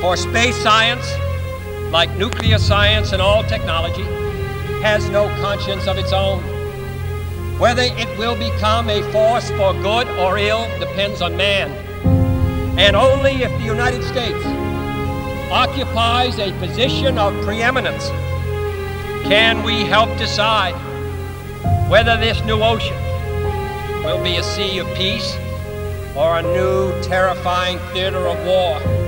For space science, like nuclear science and all technology, has no conscience of its own. Whether it will become a force for good or ill depends on man. And only if the United States occupies a position of preeminence can we help decide whether this new ocean will be a sea of peace or a new terrifying theater of war.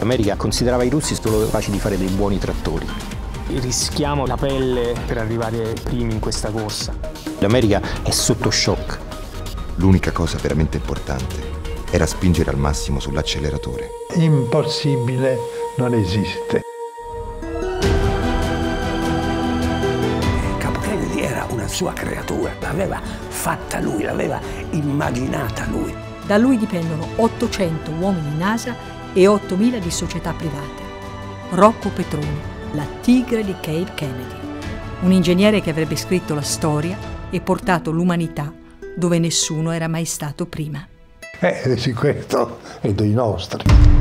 L'America considerava i russi solo capaci di fare dei buoni trattori. Rischiamo la pelle per arrivare primi in questa corsa. L'America è sotto shock. L'unica cosa veramente importante era spingere al massimo sull'acceleratore. Impossibile non esiste. Capo Kennedy era una sua creatura, l'aveva fatta lui, l'aveva immaginata lui. Da lui dipendono 800 uomini NASA e 8.000 di società private. Rocco Petroni, la tigre di Cape Kennedy, un ingegnere che avrebbe scritto la storia e portato l'umanità dove nessuno era mai stato prima. Eh, questo è dei nostri.